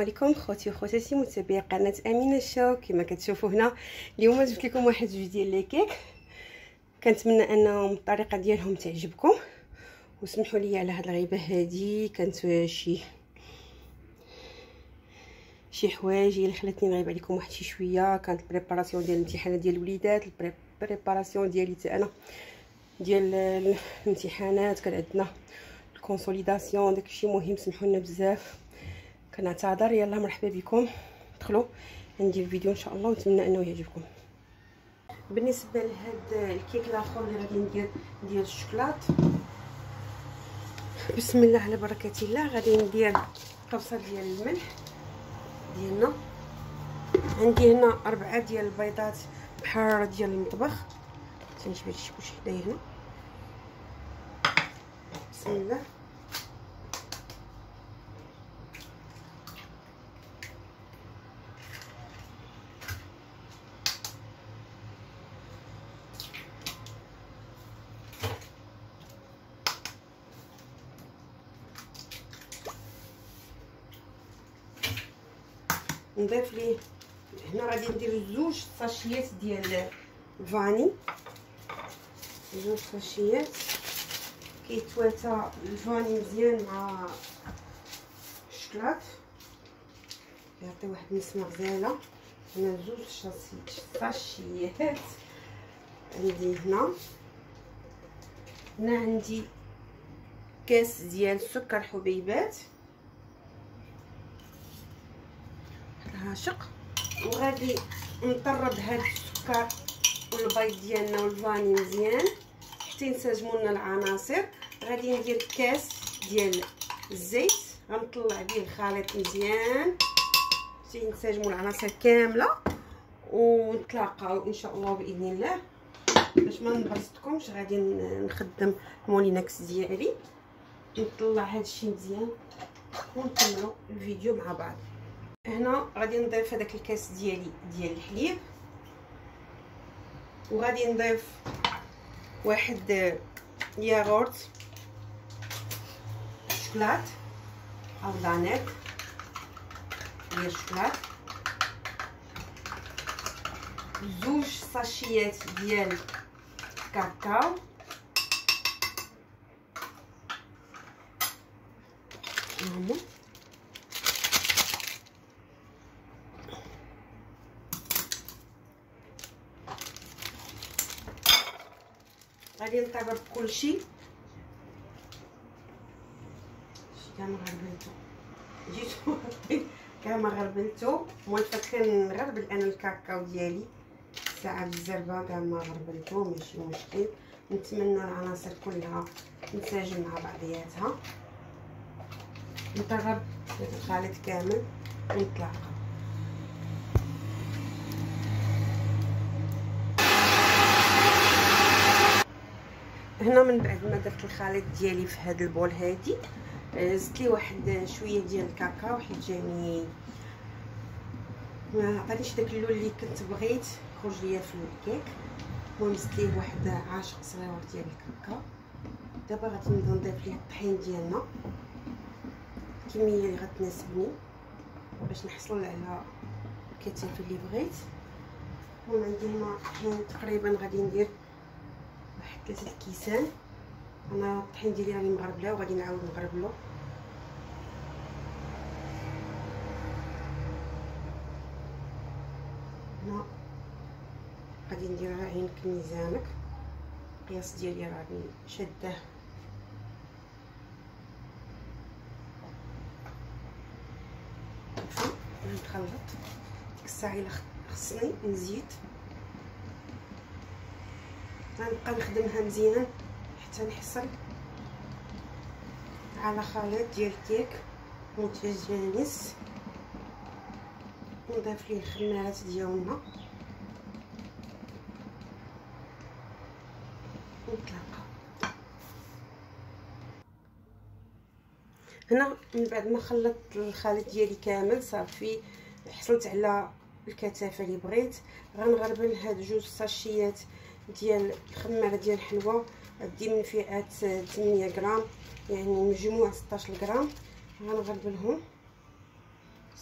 عليكم خوتي وخواتاتي متابعي قناة أمينة الشو كما كتشوفوا هنا اليوم جبت لكم واحد جوج ديال les cakes. كنتمنى أنهم الطريقة ديالهم تعجبكم. وسمحوا لي على هاد الغيبة هادي. كانت شي شي حوايج اللي خلاتني نغيب عليكم واحد شي شوية. كانت préparation ديال الامتحانات ديال الوليدات ال préparation ديالي حتى أنا ديال الامتحانات. كان عندنا ال consolidation داكشي مهم. سمحوا لنا بزاف. كنعتذر يلا مرحبا بكم. دخلوا. ندير الفيديو إن شاء الله ونتمنى إنه يعجبكم. بالنسبة لهاد الكيك الأخر اللي غادي ندير ديال الشوكولات. بسم الله على بركة الله. غادي ندير قبصه ديال الملح. ديالنا عندي هنا أربعة ديال البيضات بحرارة ديال المطبخ. تنجبد هادشي كلشي حدايا هنا. بسم الله. نضيف ليه. هنا غادي ندير زوج ساشيات ديال الفاني زوج ساشيات. كيتواتا الفاني مزيان مع الشكلاط يعطي واحد النسمه غزاله هنا زوج ساشيات. عندي هنا. هنا عندي كاس ديال سكر حبيبات. العاشق وغادي نطرب هاد السكر والبيض ديالنا والفاني مزيان. حتى ينسجموا لنا العناصر. غادي ندير كاس ديال الزيت. غنطلع به الخليط مزيان. حتى ينسجموا العناصر كاملة. ونتلاقاو إن شاء الله بإذن الله. باش ما نبرزتكمش غادي نخدم المولينكس ديالي. نطلع هادشي مزيان. ونكملوا الفيديو مع بعض. هنا غادي نضيف هذاك الكاس ديالي ديال الحليب. وغادي نضيف واحد ياغورت شوكولات أو دانيت. ديال الشوكولات. زوج ساشيات ديال كاكاو. هما غادي نطرب كلشي كاع ما غربلتو جيت كاع ما غربلتو المهم كنغربل أنا الكاكاو ديالي ساعه بالزربه كاع ما غربلتو ماشي مشكل نتمنى العناصر كلها تنسجم مع بعضياتها نطرب الخليط كامل ونتلاقى هنا من بعد ما درت الخليط ديالي في هذا البول هادي زدت ليه واحد شوية ديال الكاكاو حيت جاني ما عطانيش داك اللون اللي كنت بغيت يخرج ليا في الكيك. المهم زدت ليه واحد عاشق صغير ديال الكاكاو. دابا غادي نبدأ نضيف ليه الطحين ديالنا. الكميه اللي غتناسبني باش نحصل على الكثافه اللي بغيت. المهم عندي هنا تقريبا غادي ندير ثلاثة الكيسان أنا الطحين ديالي راني مغربلة وغادي نعاود نغربلو. هنا غادي ندير عينك ميزانك. القياس ديالي راني شاده نخلط ديك الساعة إلا خصني نزيد غنبقى نخدمها مزيان حتى نحصل على خليط ديال الكيك متجانس نضيف ليه الخمارات ديالنا. نتلاقى هنا من بعد ما خلطت الخليط ديالي كامل صافي حصلت على الكثافة اللي بغيت. غنغربل هاد جوج ساشيات ديال الخماره ديال الحلوى دي من فئه 8 غرام يعني مجموع 16 غرام غنغربلهم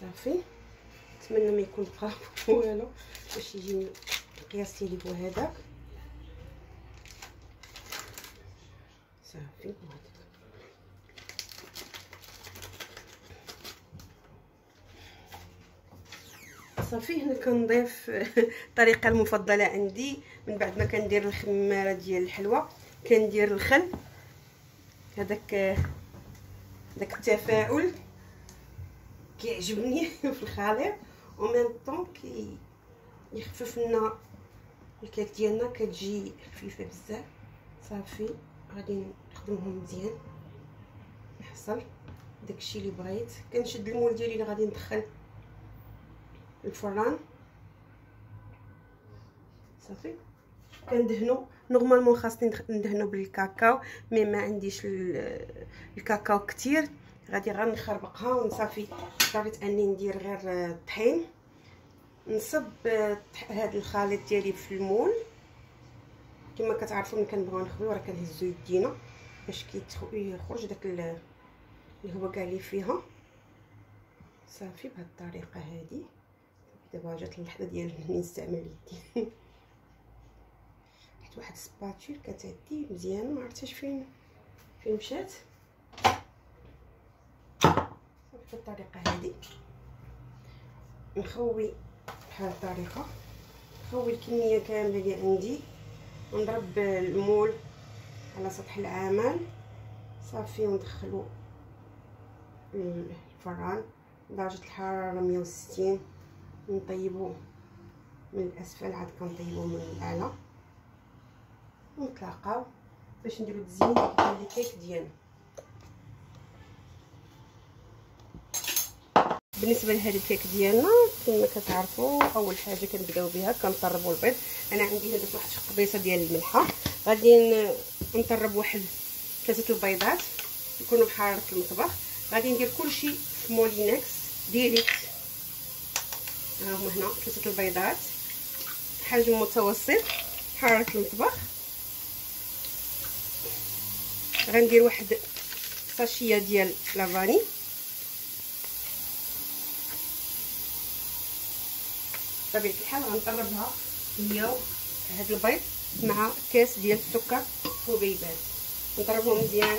صافي. نتمنى ما يكون بقى والو. باش يجي القياس ديالي هو هذاك صافي. صافي هنا كنضيف الطريقة المفضلة عندي. من بعد ما كندير الخمارة ديال الحلوى كندير الخل. هذاك داك التفاعل كيعجبني في الخليط. وميم طون كي يخفف لنا الكيك ديالنا كتجي خفيفة بزاف. صافي غادي نخدمهم مزيان. نحصل داكشي اللي بغيت. كنشد المول ديالي اللي غادي ندخل. الفران. صافي. كندهنو. normalement خاصني ندهنو بالكاكاو mais ما عنديش الكاكاو كتير. غادي غير نخربقها ونصافي. اضطريت اني ندير غير الطحين. نصب هذا الخليط ديالي في ال moule. كما كتعرفوا ملي كنبغيو نخويو راه كنهزو يدينا باش كيخرج داك هو كاع اللي فيها. صافي بهذه الطريقة هذه دابا جات اللحظه ديال نستعمل يدي. حيت واحد سباتول كتعدي مزيانه ما عرفتش فين فين مشات. صافي بالطريقة هذه. نخوي بحال الطريقة. نخوي الكمية كاملة اللي عندي. ونضرب المول على سطح العمل. صافي وندخلو الفران. درجة الحرارة 160 نطيبو من الأسفل عاد كنطيبو من الأعلى. ونتلاقاو باش نديرو التزيين ديال الكيك ديالنا. بالنسبة لهذا الكيك ديالنا كما كتعرفوا أول حاجة كنبداو بها كنطربوا البيض. أنا عندي هذا واحد قبيصه ديال الملحة. غادي نطرب واحد ثلاثة البيضات يكونوا بحراره المطبخ. غادي ندير كلشي في مولينكس direct. ها هما هنا ثلاثة البيضات. حجم متوسط حرارة المطبخ. غندير واحد sachet ديال la vanille. بطبيعة الحال غنقربها هي هاد البيض مع كاس ديال السكر حبيبات نضربهم مزيان.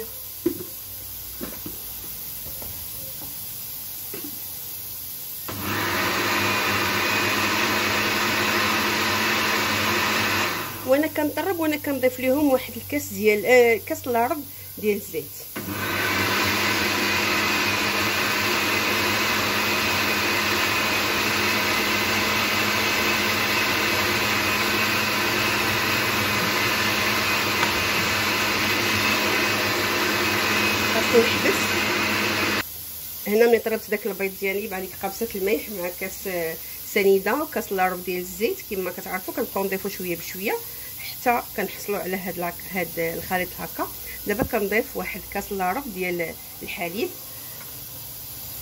كنطرب وأنا كنضيف ليهم واحد الكاس ديال آه كاس العرض ديال الزيت. هنا ملي طربت داك البيض ديالي بعد ديك قابصه الملح مع كاس سنيدة وكاس إلا ربع ديال الزيت. كما كتعرفوا كنبقاو نضيفو شوية بشوية. حتى كنحصلوا على هاد لاك هاد الخليط هكا. دابا كنضيف واحد كاس إلا ربع ديال الحليب.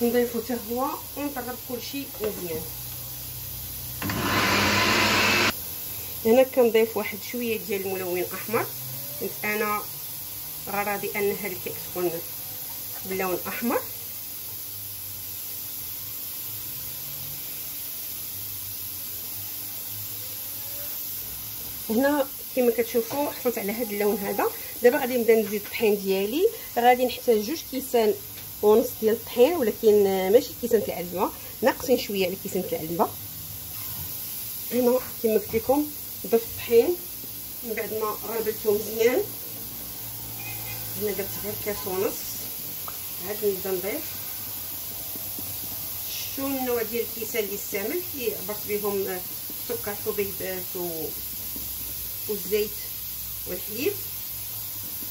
نضيفو حتى هو ونطرب كلشي مزيان. هنا كنضيف واحد شوية ديال الملون احمر كنت أنا غراضي أن هاد الكيك تكون باللون احمر هنا كما كتشوفوا حصلت على هذا اللون هذا. دابا غادي نبدا نزيد الطحين ديالي. غادي نحتاج جوج كيسان ونص ديال الطحين ولكن ماشي كيسان العلبه ناقصين شوية على كيسان العلبه هنا كما قلت لكم ضفت الطحين. من بعد ما رابلته مزيان. هنا درت غير كاس ونص عاد نبدا نضيف. شو النوع ديال الكيسان اللي استعملت اللي عبرت بهم السكر حبيبات و والزيت والحليب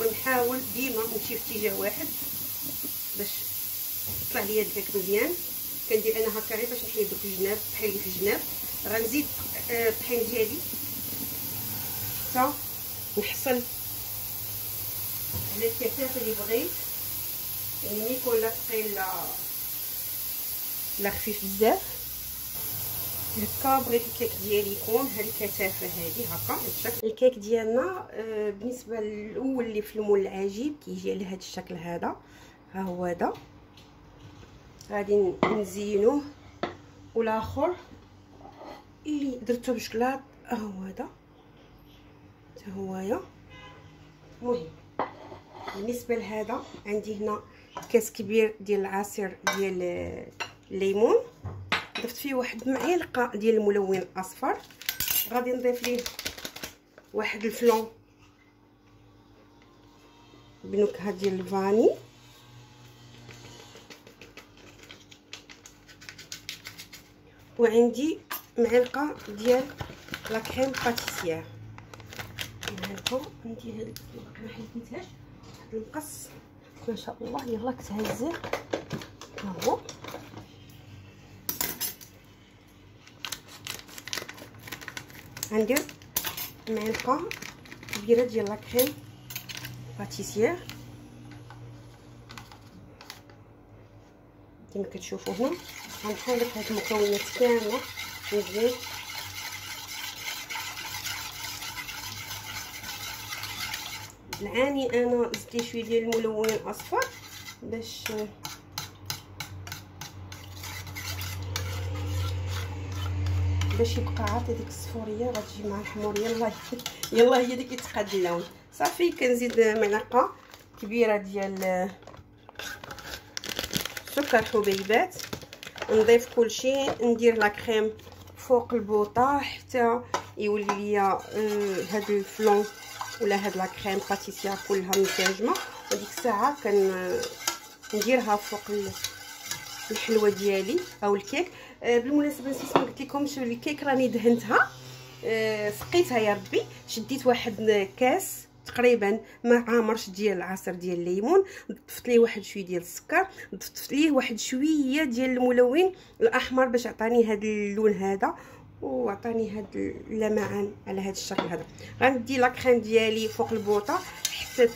ونحاول ديما نمشي في اتجاه واحد باش يطلع ليا الكيك مزيان. كندير أنا هكا غير باش نحيد دوك الجناب الطحين في الجناب. غنزيد الطحين ديالي. حتى نحصل على الكثافة اللي بغيت. يعني ملي يكون لا ثقيل لا خفيف بزاف. هكا بغيت الكيك ديالي يكون هاد الكثافه هادي هكا الشكل الكيك ديالنا آه بالنسبة الأول اللي في المول العجيب كيجي على هاد الشكل هذا. ها هو هذا. غادي نزينوه. والآخر اللي درتو بشكلاط هو هذا. حتى هويا مهم بالنسبة لهذا عندي هنا كاس كبير ديال العصير ديال الليمون. ضفت فيه واحد معلقة ديال الملون الاصفر غادي نضيف ليه واحد الفلون بنكهة ديال الفاني. وعندي معلقة ديال لا كريم باتيسيير. هاكا عندي هاد ما حيدتهاش المقص ما شاء الله. يلا كتهزه ها هو. غندير معلقه كبيرة ديال لا كريم باتيسيير. كما كتشوفوا هنا. غنحاول هاد المكونات كاملة. مزيان العاني أنا زدت شوية ديال الملون الأصفر باش باش يبقى عاطي ديك الصفوريه غتجي مع الحمور يلا يلا هي اللي كيتقاد اللون صافي كنزيد معلقه كبيرة ديال سكر حبيبات. نضيف كلشي ندير لا كريم فوق البوطة حتى يولي ليا هاد الفلون ولا هاد لا كريم باتيسيا كلها متاجمه وديك الساعة كن نديرها فوق الحلوة ديالي أو الكيك. آه بالمناسبة نسيت ما قلت لكمش الكيك راني دهنتها. آه سقيتها يا ربي. شديت واحد كاس تقريبا ما عامرش ديال العصير ديال الليمون. ضفت ليه واحد شوية ديال السكر. ضفت ليه واحد شوية ديال الملون الأحمر باش عطاني هذا اللون هذا. وعطاني هاد اللمعان على هذا الشكل هذا. غندي لا كريم ديالي فوق البوطة حتى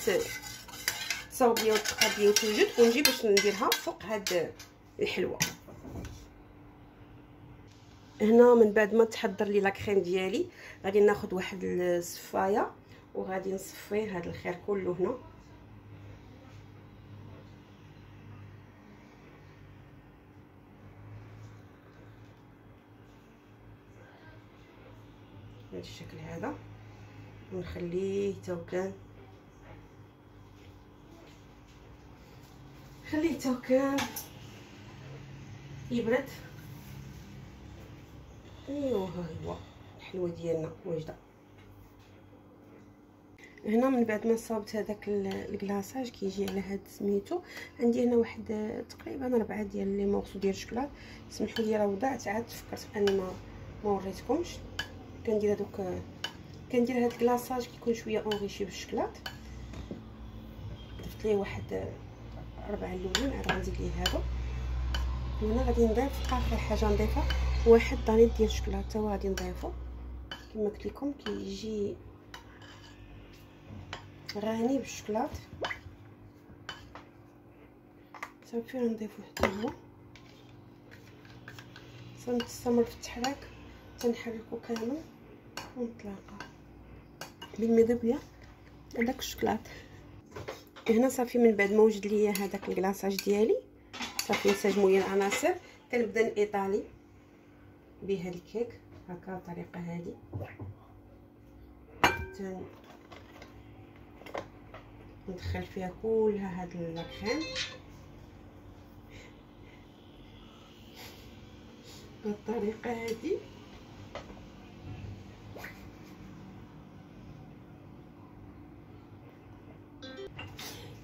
تصاوب ليا وتقاد ليا وتوجد. ونجي باش نديرها فوق هاد الحلوة. هنا من بعد ما تحضر لي لا كريم ديالي غادي ناخذ واحد الصفاية وغادي نصفي هذا الخير كله هنا. بهذا الشكل هذا. ونخليه توكان خليه توكان يبرد ايوا ها هو الحلوة ديالنا واجدة. هنا من بعد ما صاوبت هذاك الكلاصاج كيجي على هاد سميتو. عندي هنا واحد تقريبا ربعة ديال لي مورسو ديال الشكلاط سمحوا لي راه وضعت عاد فكرت اني ما ما وريتكمش. كندير هذوك كندير هاد ال glaçage كيكون شوية enrichie بالشكلاط ضفت ليه واحد ربعة اللولين عاد غنزيد ليه هادو. وهنا غادي نضيف اخر حاجة نضيفها واحد Danette ديال الشكلاط هو غادي نضيفو. كما قلت لكم كيجي غني بالشكلاط صافي غنضيفو حتى هو. سنستمر في التحراك تنحركو كامل ونطلقها بالميدبيا هذاك الشكلاط هنا صافي من بعد ما وجد ليا هذاك الكلاصاج ديالي. صافي نسجمو ليا العناصر كنبدا الإيطالي بها الكيك. هكا الطريقة هذه ندخل فيها كلها هاد الكريم بالطريقة هذه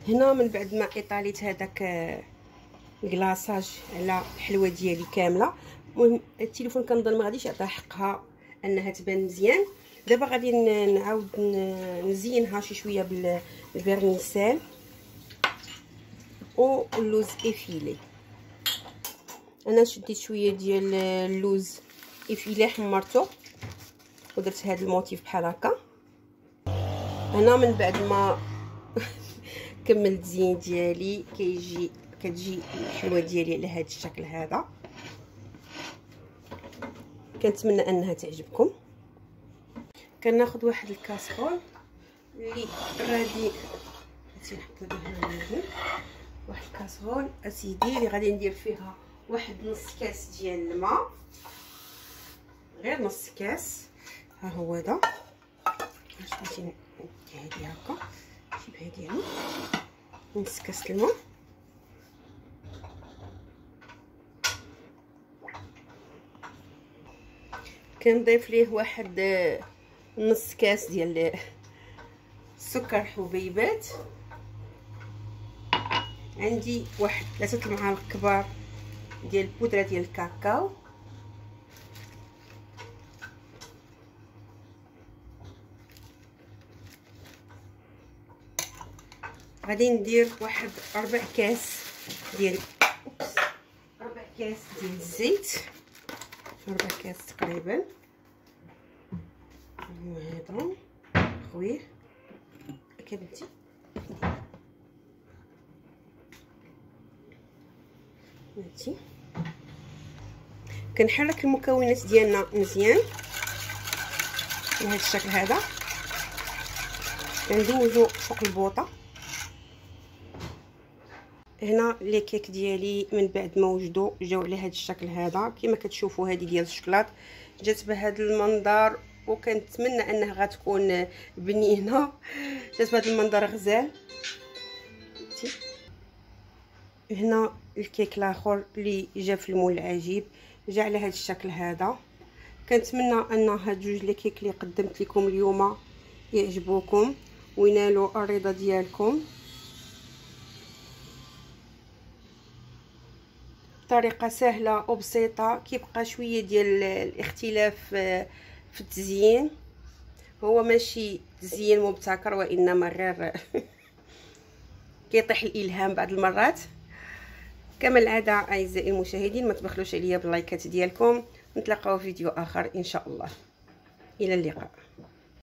هنا من بعد ما ايطاليت هذاك الكلاصاج على الحلوه ديالي كامله المهم التليفون كنظن ما غاديش يعطيها حقها انها تبان مزيان دابا غادي نعاود نزينها شي شوية بالفيرنيسال واللوز effilé أنا شديت شوية ديال اللوز effilé حمرته ودرت هذا ال motif بحال هكا هنا من بعد ما كملت الزين ديالي كيجي كتجي الحلوة ديالي على هذا الشكل هذا. كنتمنى أنها تعجبكم. كناخذ واحد ال casserole اللي غادي واحد الكاسرول اسيدي اللي غادي ندير فيها واحد نص كاس ديال الماء. غير نص كاس. ها هو هذا. اش بغيتي هادي هكا. شي بهادي يعني نص كاس الماء. كنضيف ليه واحد آه، نص كاس ديال السكر حبيبات. عندي واحد ثلاثة المعالق كبار ديال البودره ديال الكاكاو. غادي ندير واحد ربع كاس ديال ربع كاس ديال الزيت. ربع كاس تقريبا. هذا خويه كبنتي هاتي كنحرك المكونات ديالنا مزيان. بهذا الشكل هذا. كندوزو فوق البوطة. هنا لي كيك ديالي من بعد ما وجدوا جاو على هذا الشكل هذا. كما كتشوفوا هذه ديال الشكلاط جات بهذا المنظر وكنتمنى انها غتكون بنينة. جات بهذا المنظر غزال. هنا الكيك الآخر اللي جا في المول العجيب جا على هذا الشكل هذا. كنتمنى ان هاد جوج لي كيك اللي قدمت لكم اليوم يعجبوكم وينالوا الرضا ديالكم. طريقة سهلة وبسيطة كيبقى شوية ديال الاختلاف في التزيين. هو ماشي تزيين مبتكر وإنما غير كيطيح الإلهام بعض المرات. كما العاده أعزائي المشاهدين ما تبخلوش عليا باللايكات ديالكم. نتلاقاو في فيديو آخر إن شاء الله. إلى اللقاء.